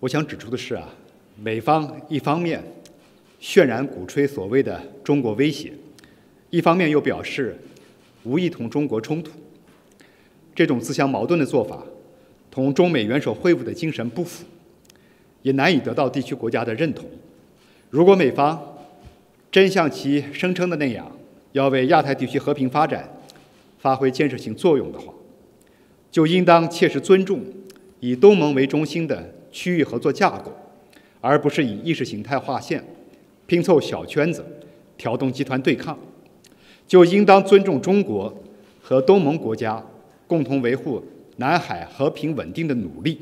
我想指出的是啊，美方一方面渲染鼓吹所谓的中国威胁，一方面又表示无意同中国冲突，这种自相矛盾的做法，同中美元首会晤的精神不符，也难以得到地区国家的认同。如果美方真像其声称的那样，要为亚太地区和平发展发挥建设性作用的话，就应当切实尊重以东盟为中心的区域合作架构，而不是以意识形态划线、拼凑小圈子、挑动集团对抗；就应当尊重中国和东盟国家共同维护南海和平稳定的努力，